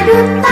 Madu